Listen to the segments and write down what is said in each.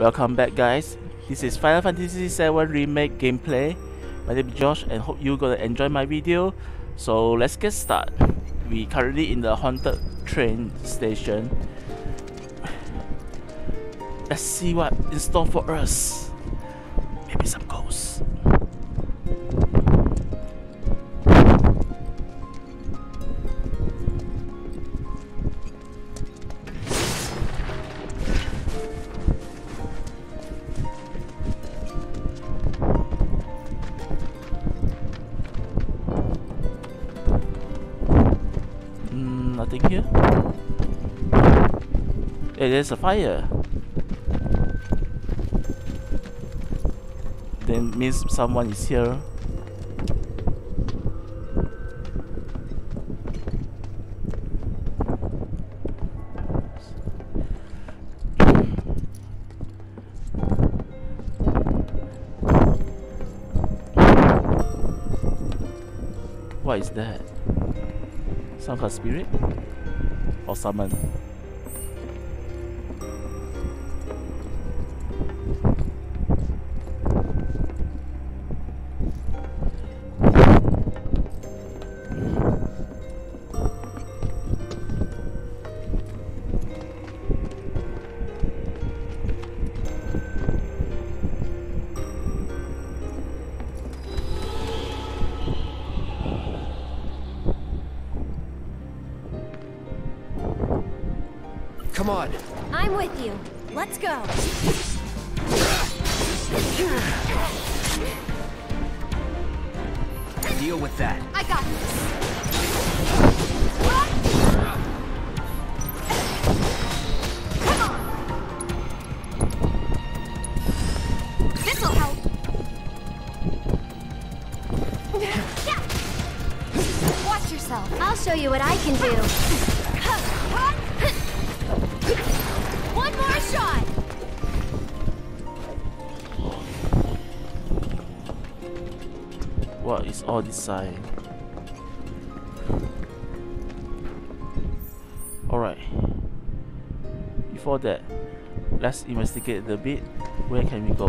Welcome back guys. This is Final Fantasy VII Remake gameplay. My name is Josh and hope you gonna enjoy my video. So let's get started. We currently in the haunted train station. Let's see what in store for us. There's a fire. Then means someone is here. What is that? Some kind of spirit? Or summon? Come on. I'm with you. Let's go. Deal with that. I got this. All this sign? Alright. Before that, let's investigate a bit. Where can we go?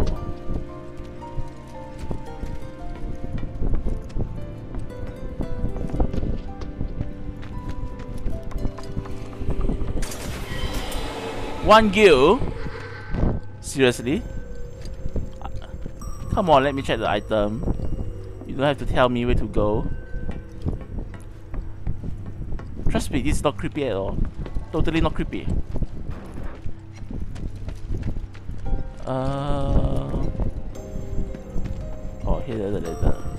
One gil? Seriously? Come on, let me check the item. You don't have to tell me where to go. Trust me, this is not creepy at all. Totally not creepy. Uh. Oh, here the letter. Alright.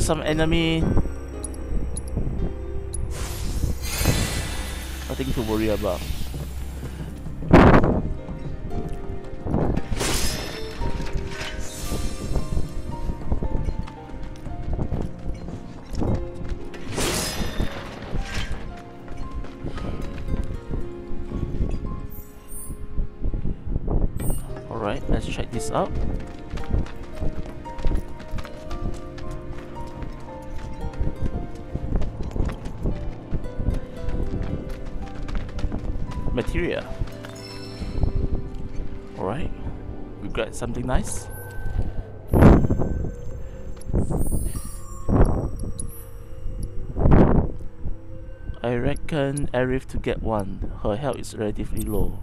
Some enemy. Nothing to worry about. Alright, let's check this out. Something nice. I reckon Aerith to get one. Her health is relatively low.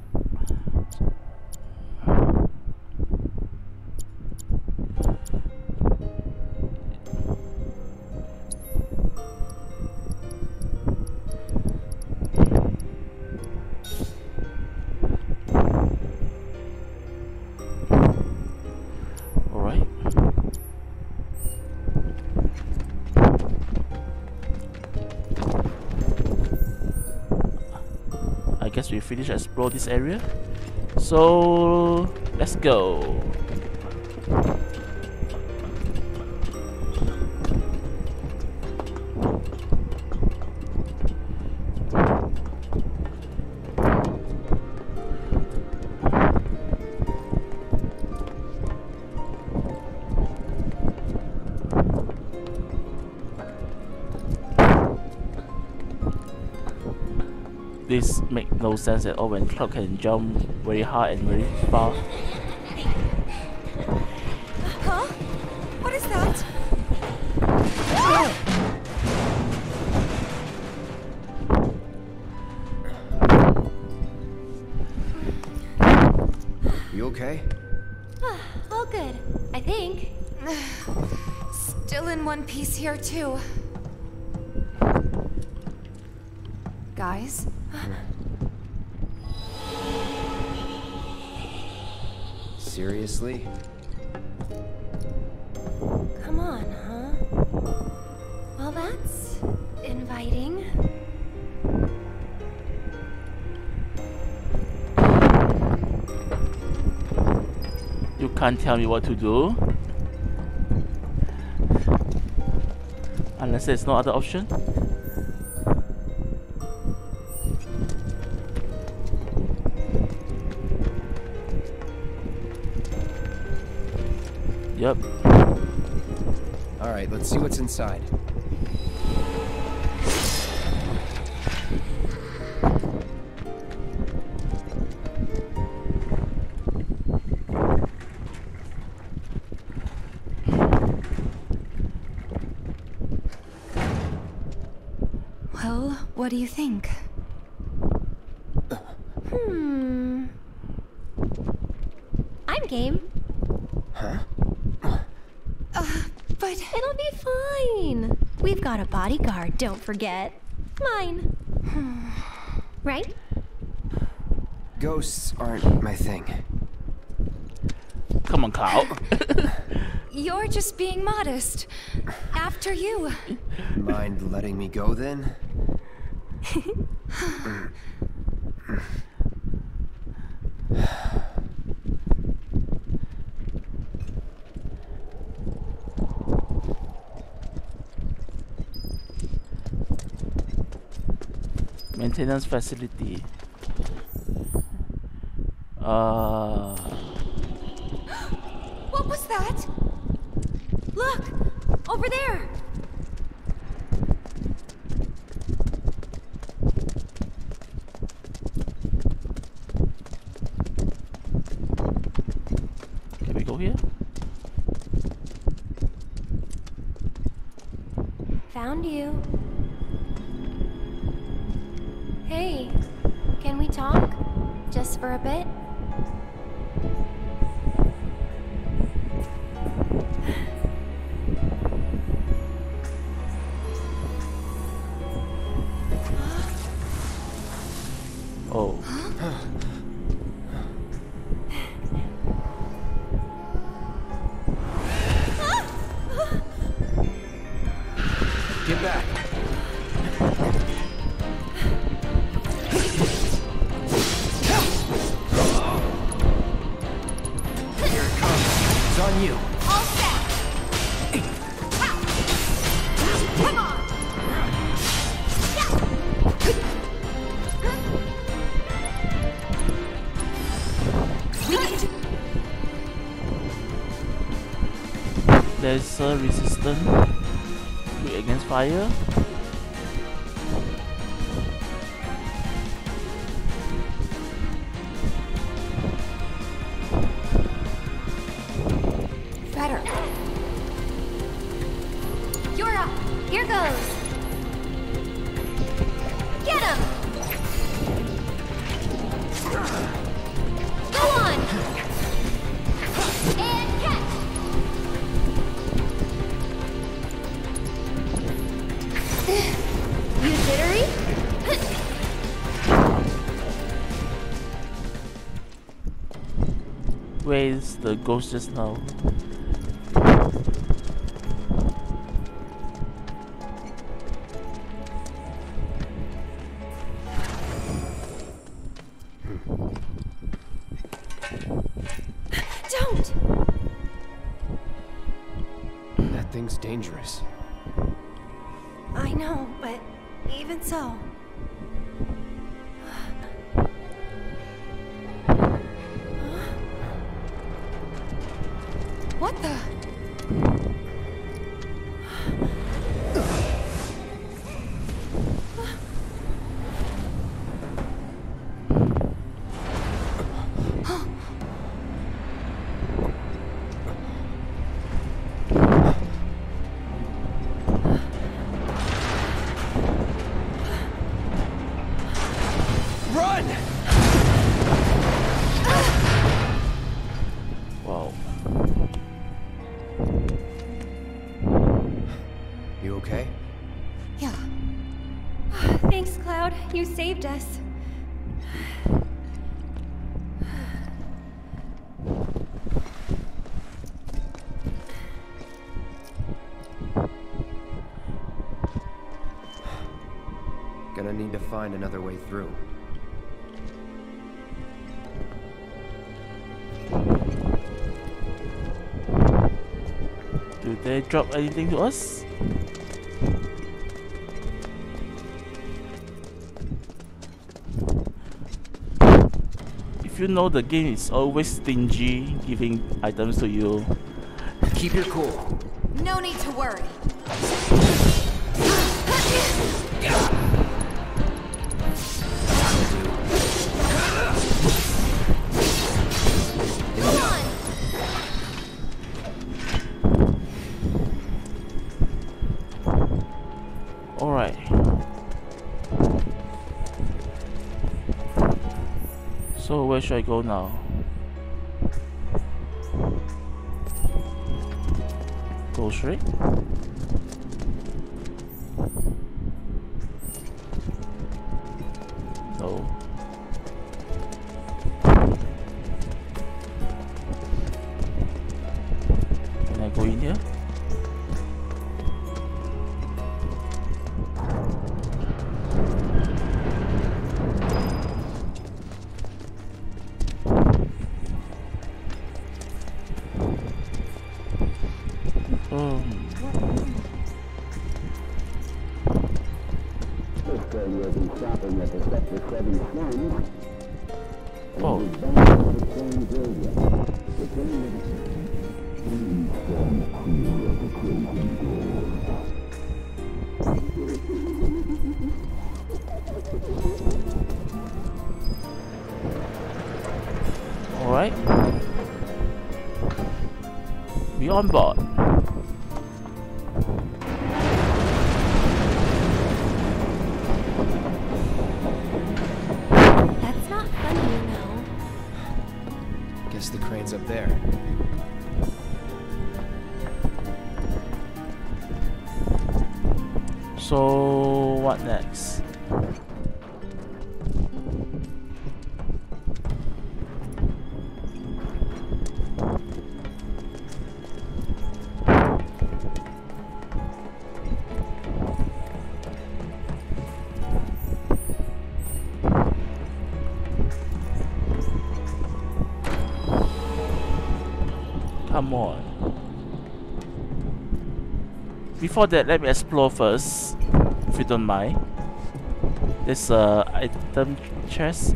Guess explore this area. So let's go. This make no sense at all when Cloud can jump very high and very far. Can't tell me what to do. Unless there's no other option. Yep. Alright, let's see what's inside. What do you think? Hmm. I'm game. Huh? But It'll be fine. We've got a bodyguard, don't forget. Mine. right? Ghosts aren't my thing. Come on, Cloud. you're just being modest. After you. Mind letting me go then? Maintenance facility. Uh, What was that? Look! Over there! can we go here? Found you. Hey, can we talk? Just for a bit? Resistance weak against fire. The ghost just now? You saved us. Gonna need to find another way through. Did they drop anything to us? If you know the game is always stingy giving items to you. Keep your cool. No need to worry. Alright. So where should I go now? Straight? On board. That's not funny, you know. Guess the crane's up there. So what next? Before that, let me explore first, if you don't mind. This uh item chest.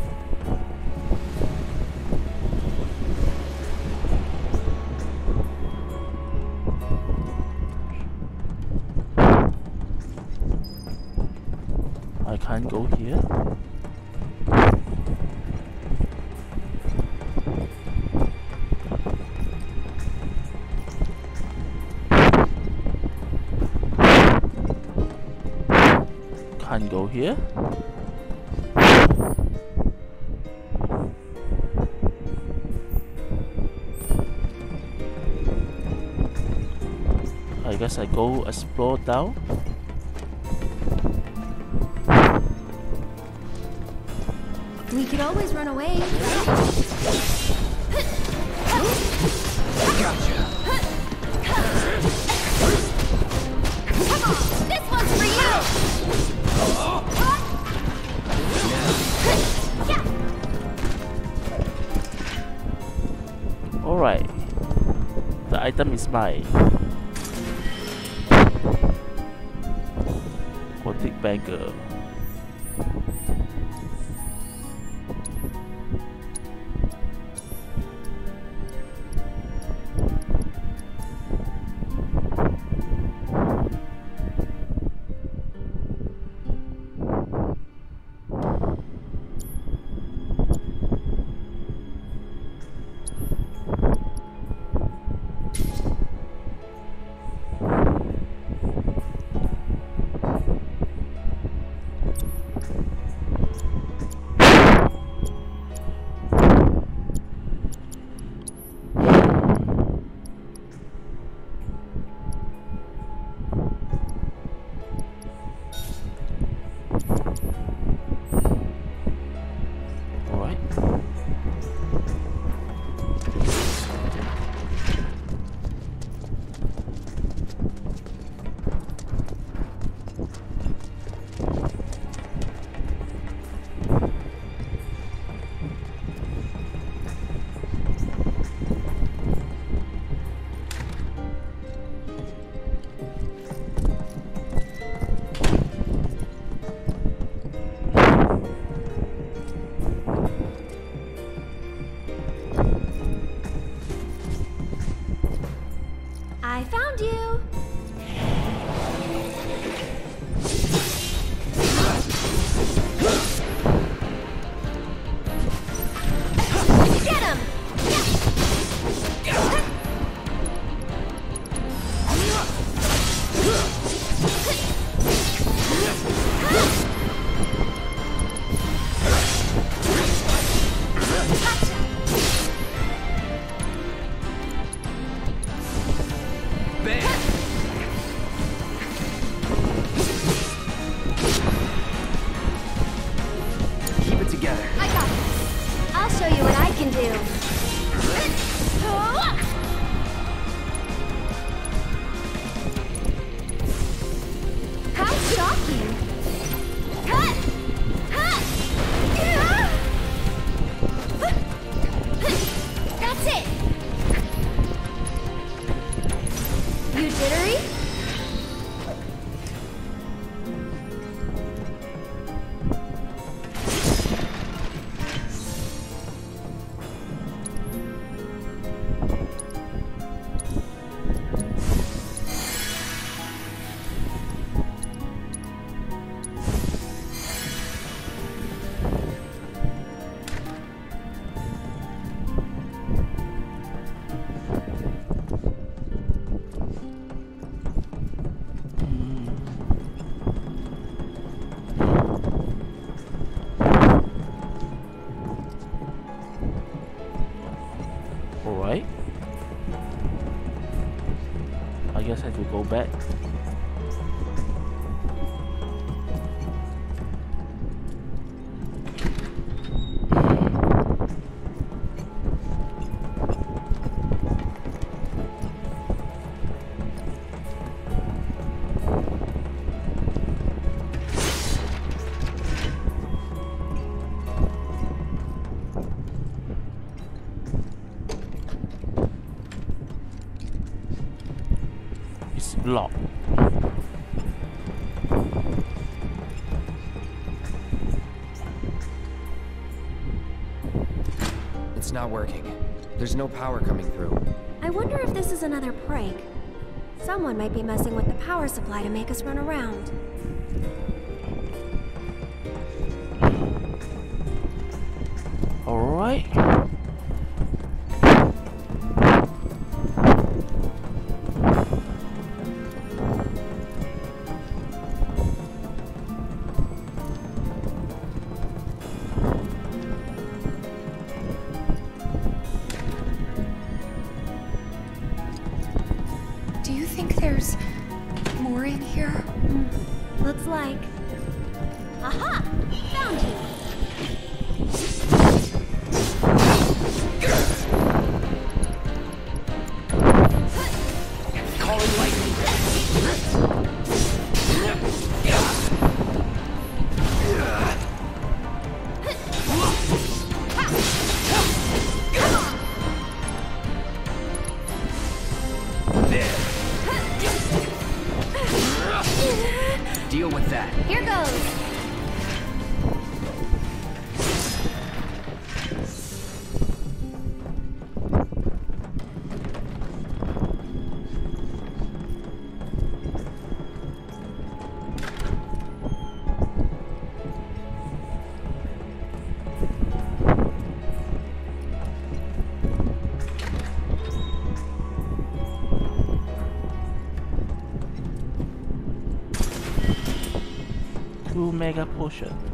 I can't go here. Here. I guess I go explore down. We could always run away. This item is mine. Gothic Beggar. Not working. There's no power coming through. I wonder if this is another prank. Someone might be messing with the power supply to make us run around. Mega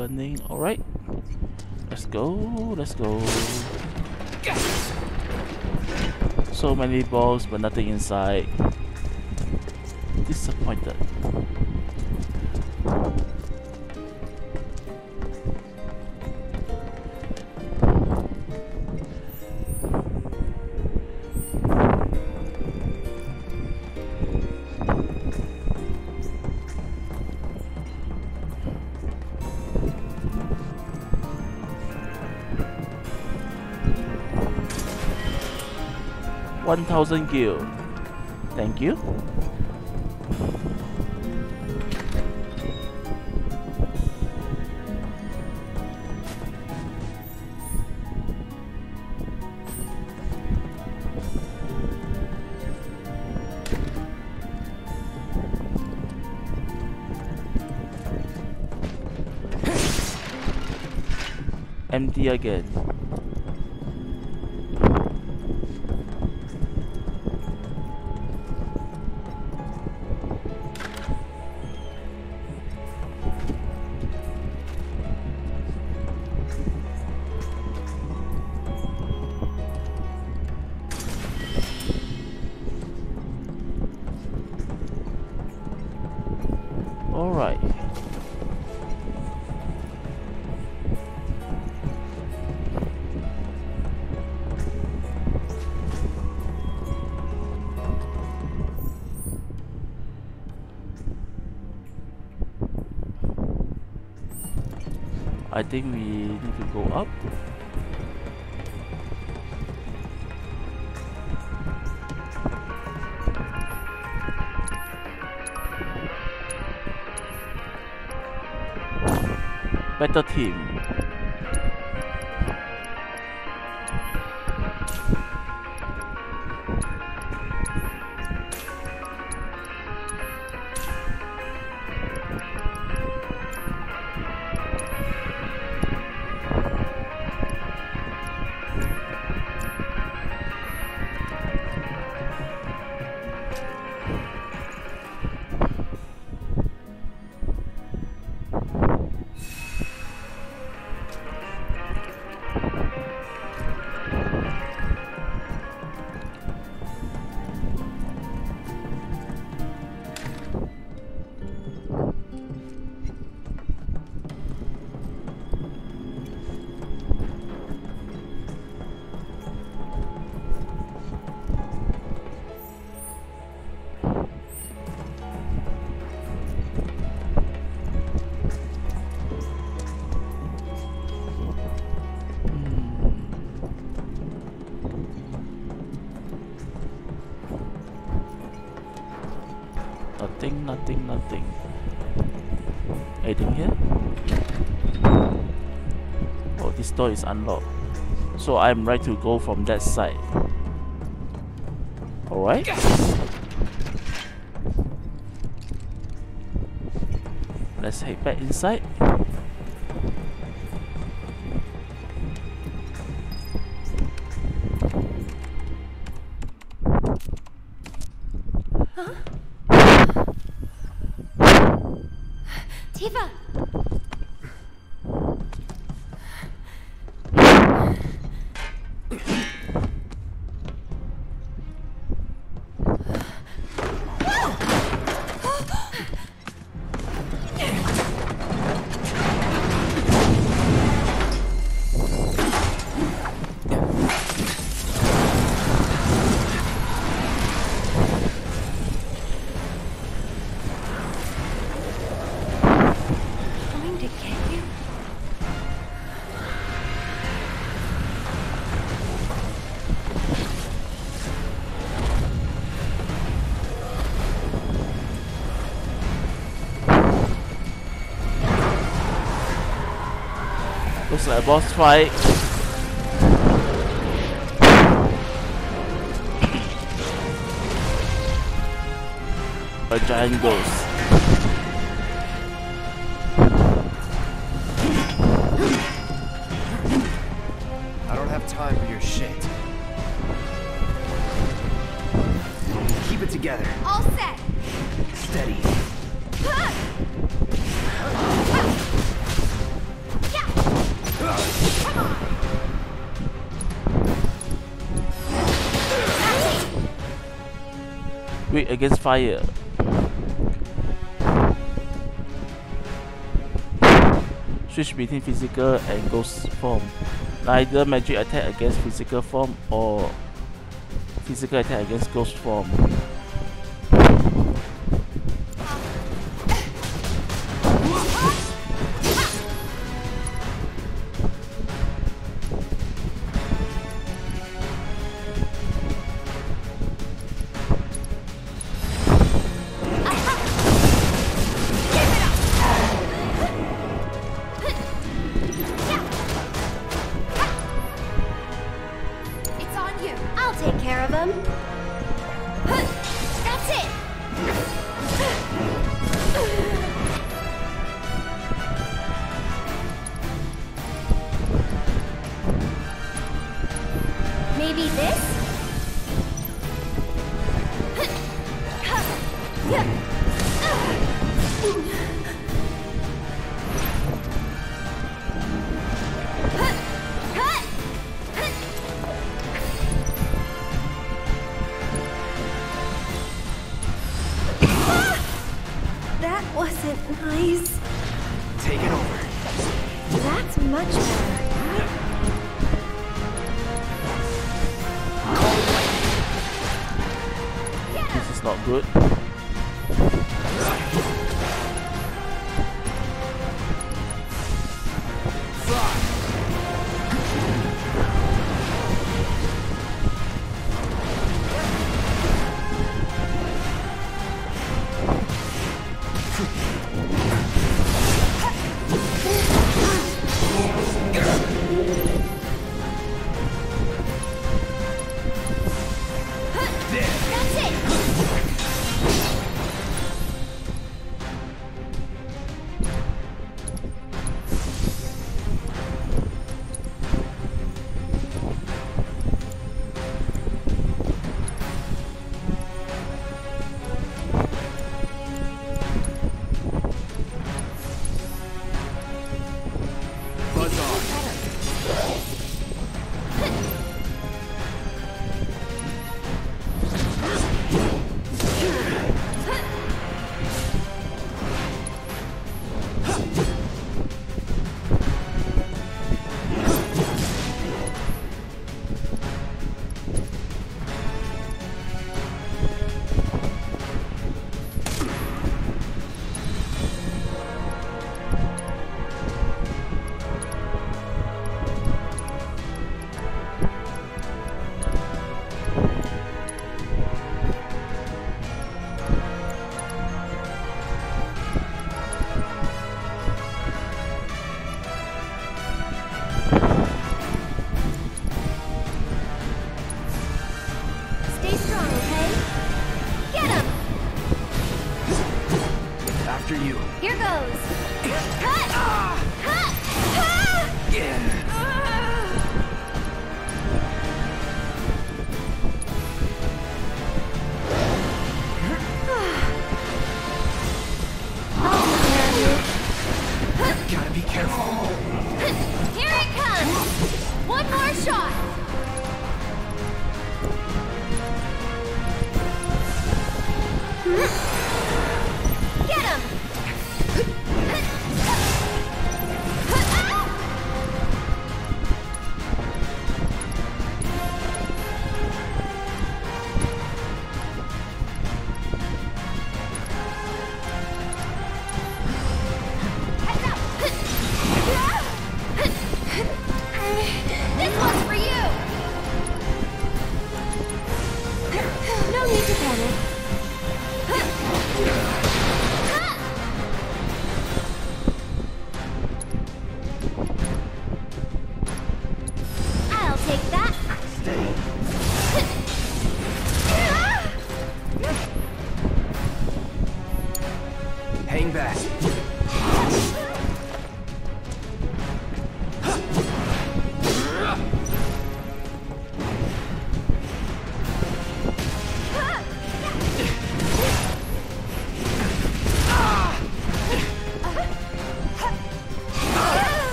learning. Alright. Let's go. Let's go. So many balls, but nothing inside. Disappointed. One thousand gil. Thank you. Empty again. Think we need to go up. Better team. Door is unlocked. So I'm right to go from that side. Alright. Let's head back inside. Tifa! Looks like a boss fight. A giant ghost. Weak against fire. Switch between physical and ghost form. Neither magic attack against physical form or physical attack against ghost form. That wasn't nice. Take it over. That's much better. This is not good.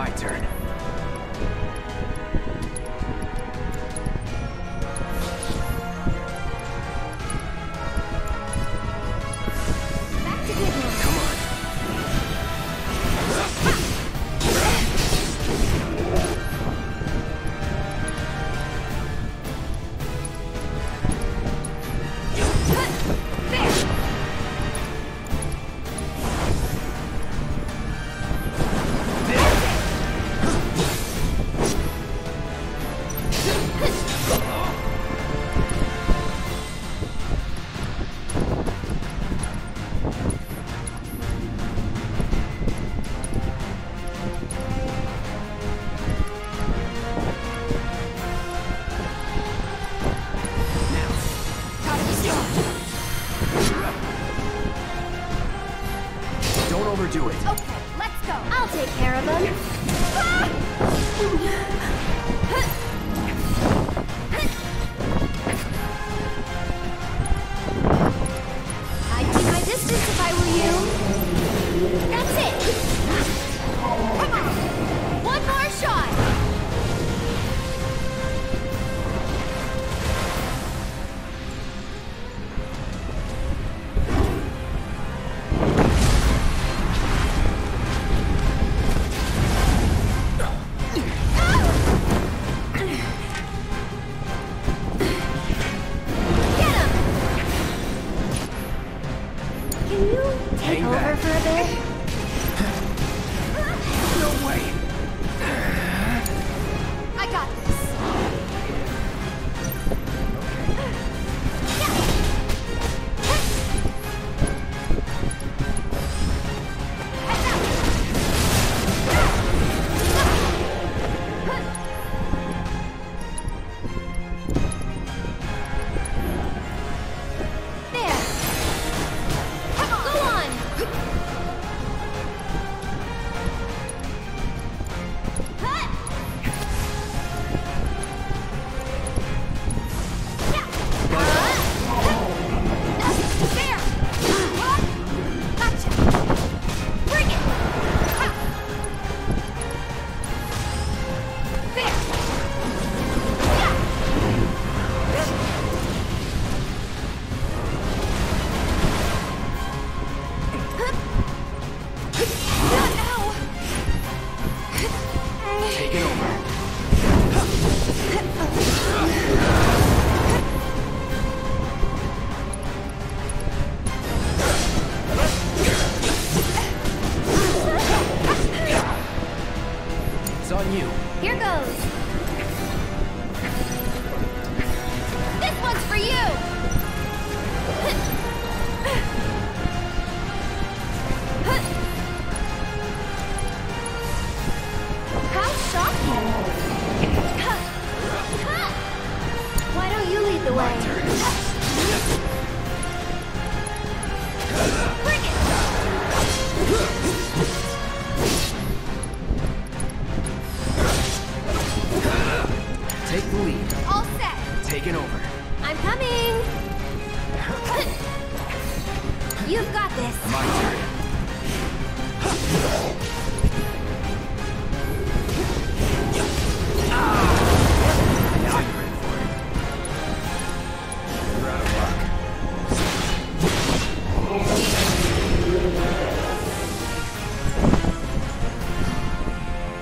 My turn.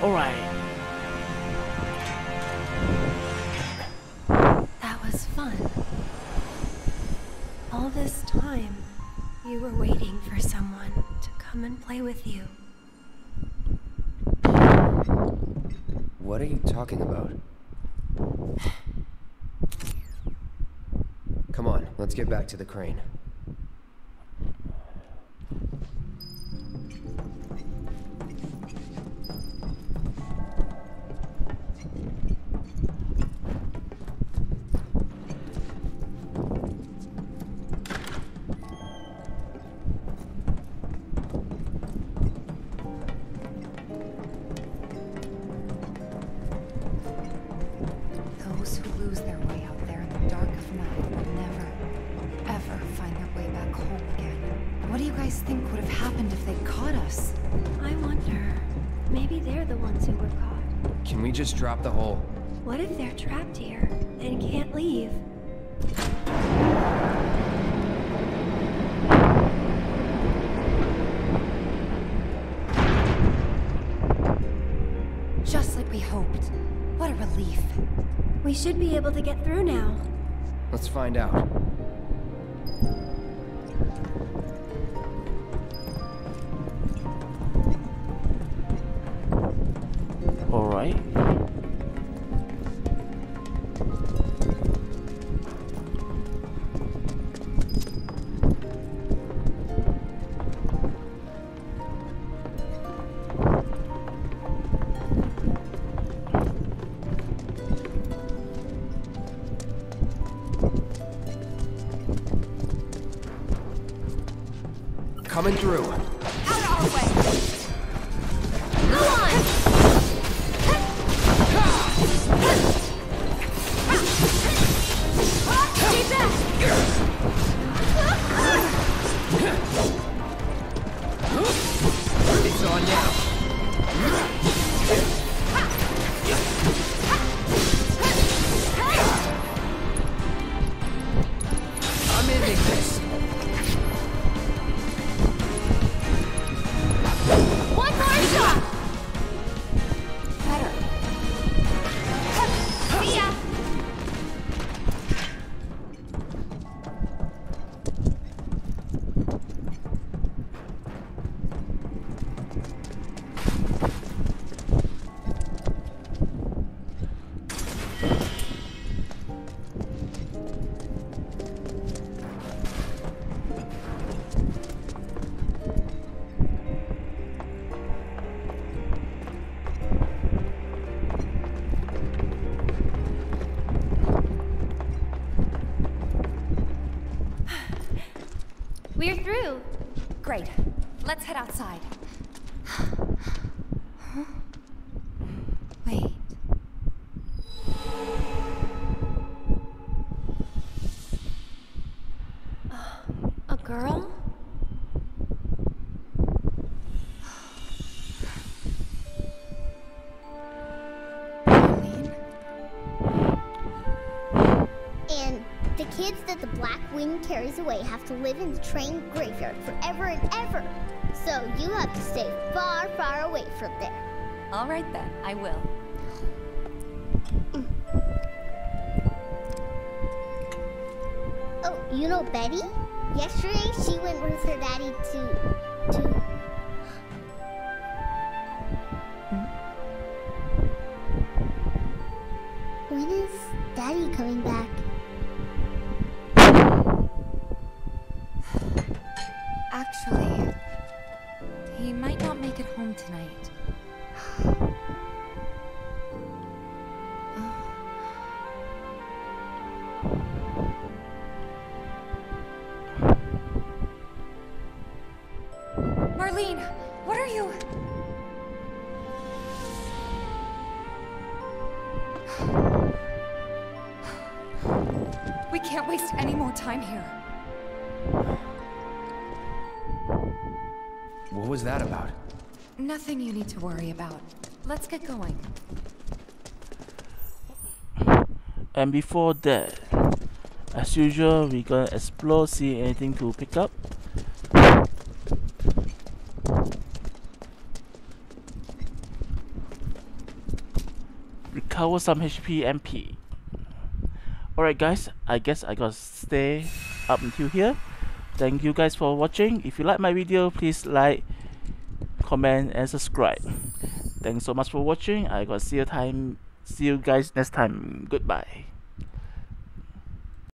Alright. That was fun. All this time, you were waiting for someone to come and play with you. What are you talking about? Come on, let's get back to the crane. Through now. Let's find out. Alright. Great. Let's head outside. Wait. A girl? And the kids that the Black Wing carries away have to live in the train graveyard forever and. So you have to stay far, far away from there. All right then, I will. Oh, you know Betty? Yesterday she went with her daddy to to When is daddy coming back? Time here. What was that about? Nothing you need to worry about. Let's get going. And before that, as usual, we're gonna explore, see anything to pick up. Recover some HP MP. Alright guys, I guess I gotta stay up until here. Thank you guys for watching. If you like my video, please like, comment and subscribe. Thanks so much for watching. I gotta see you time see you guys next time. Goodbye.